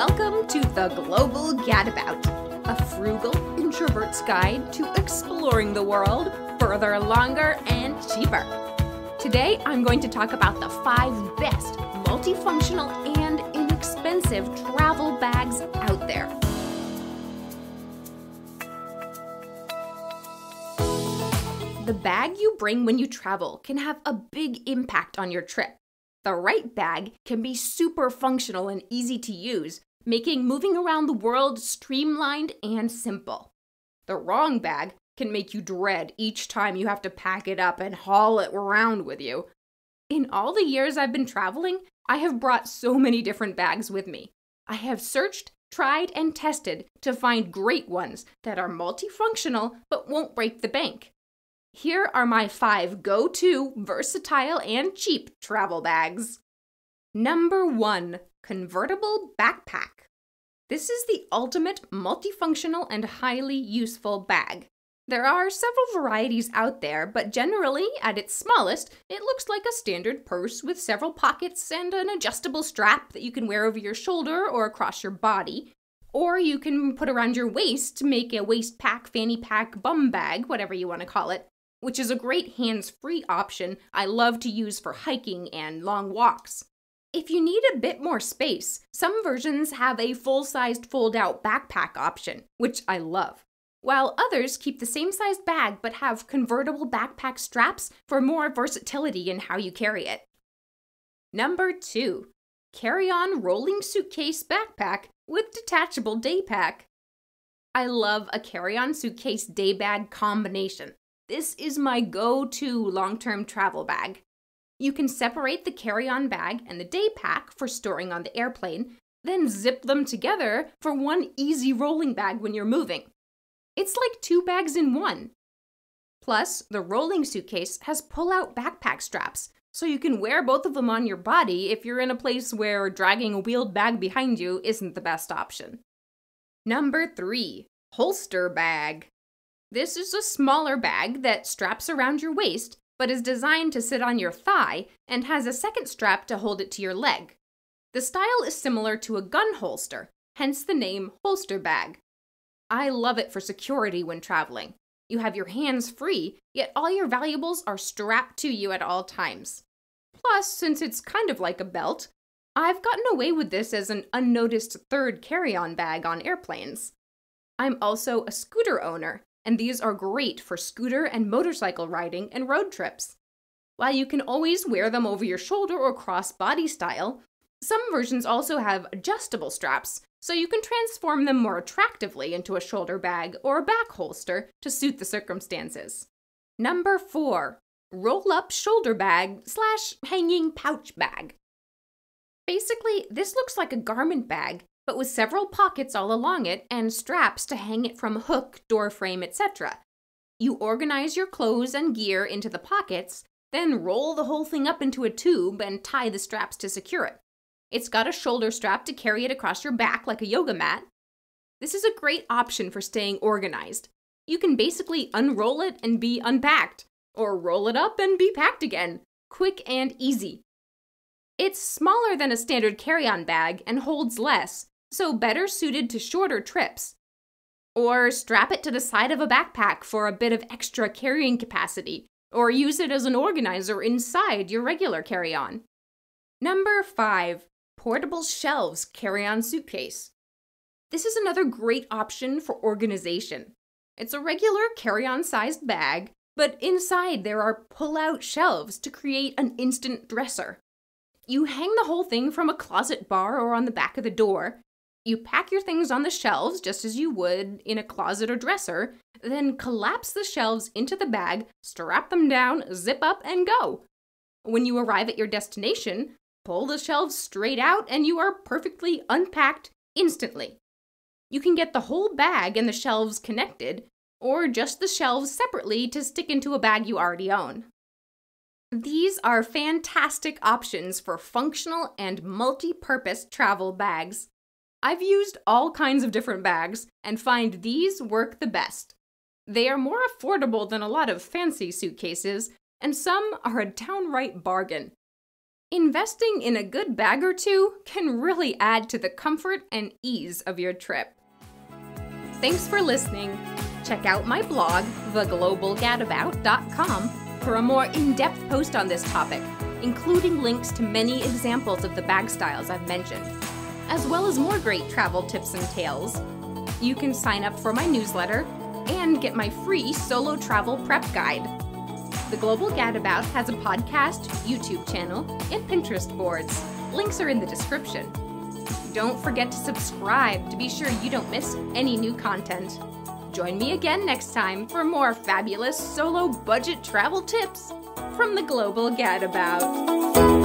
Welcome to the Global Gadabout, a frugal introvert's guide to exploring the world further, longer, and cheaper. Today, I'm going to talk about the five best multifunctional and inexpensive travel bags out there. The bag you bring when you travel can have a big impact on your trip. The right bag can be super functional and easy to use, making moving around the world streamlined and simple. The wrong bag can make you dread each time you have to pack it up and haul it around with you. In all the years I've been traveling, I have brought so many different bags with me. I have searched, tried, and tested to find great ones that are multifunctional but won't break the bank. Here are my five go to, versatile, and cheap travel bags. Number one, convertible backpack. This is the ultimate multifunctional and highly useful bag. There are several varieties out there, but generally, at its smallest, it looks like a standard purse with several pockets and an adjustable strap that you can wear over your shoulder or across your body. Or you can put around your waist to make a waist pack, fanny pack, bum bag, whatever you want to call it which is a great hands free option I love to use for hiking and long walks. If you need a bit more space, some versions have a full sized fold out backpack option, which I love, while others keep the same sized bag but have convertible backpack straps for more versatility in how you carry it. Number 2. Carry on rolling suitcase backpack with detachable day pack. I love a carry on suitcase day bag combination. This is my go to long term travel bag. You can separate the carry on bag and the day pack for storing on the airplane, then zip them together for one easy rolling bag when you're moving. It's like two bags in one. Plus, the rolling suitcase has pull out backpack straps, so you can wear both of them on your body if you're in a place where dragging a wheeled bag behind you isn't the best option. Number 3. Holster Bag this is a smaller bag that straps around your waist, but is designed to sit on your thigh and has a second strap to hold it to your leg. The style is similar to a gun holster, hence the name holster bag. I love it for security when traveling. You have your hands free, yet all your valuables are strapped to you at all times. Plus, since it's kind of like a belt, I've gotten away with this as an unnoticed third carry on bag on airplanes. I'm also a scooter owner, and these are great for scooter and motorcycle riding and road trips. While you can always wear them over your shoulder or cross body style, some versions also have adjustable straps, so you can transform them more attractively into a shoulder bag or a back holster to suit the circumstances. Number 4. Roll up shoulder bag slash hanging pouch bag. Basically, this looks like a garment bag but with several pockets all along it and straps to hang it from hook, door frame, etc. You organize your clothes and gear into the pockets, then roll the whole thing up into a tube and tie the straps to secure it. It's got a shoulder strap to carry it across your back like a yoga mat. This is a great option for staying organized. You can basically unroll it and be unpacked, or roll it up and be packed again. Quick and easy. It's smaller than a standard carry on bag and holds less, so better suited to shorter trips. Or strap it to the side of a backpack for a bit of extra carrying capacity, or use it as an organizer inside your regular carry on. Number 5. Portable Shelves Carry On Suitcase. This is another great option for organization. It's a regular carry on sized bag, but inside there are pull out shelves to create an instant dresser. You hang the whole thing from a closet bar or on the back of the door, you pack your things on the shelves just as you would in a closet or dresser, then collapse the shelves into the bag, strap them down, zip up, and go. When you arrive at your destination, pull the shelves straight out and you are perfectly unpacked instantly. You can get the whole bag and the shelves connected, or just the shelves separately to stick into a bag you already own. These are fantastic options for functional and multi purpose travel bags. I've used all kinds of different bags and find these work the best. They are more affordable than a lot of fancy suitcases, and some are a downright bargain. Investing in a good bag or two can really add to the comfort and ease of your trip. Thanks for listening. Check out my blog, theglobalgadabout.com, for a more in depth post on this topic, including links to many examples of the bag styles I've mentioned, as well as more great travel tips and tales. You can sign up for my newsletter and get my free solo travel prep guide. The Global Gadabout has a podcast, YouTube channel, and Pinterest boards. Links are in the description. Don't forget to subscribe to be sure you don't miss any new content. Join me again next time for more fabulous solo budget travel tips from the Global Gadabout.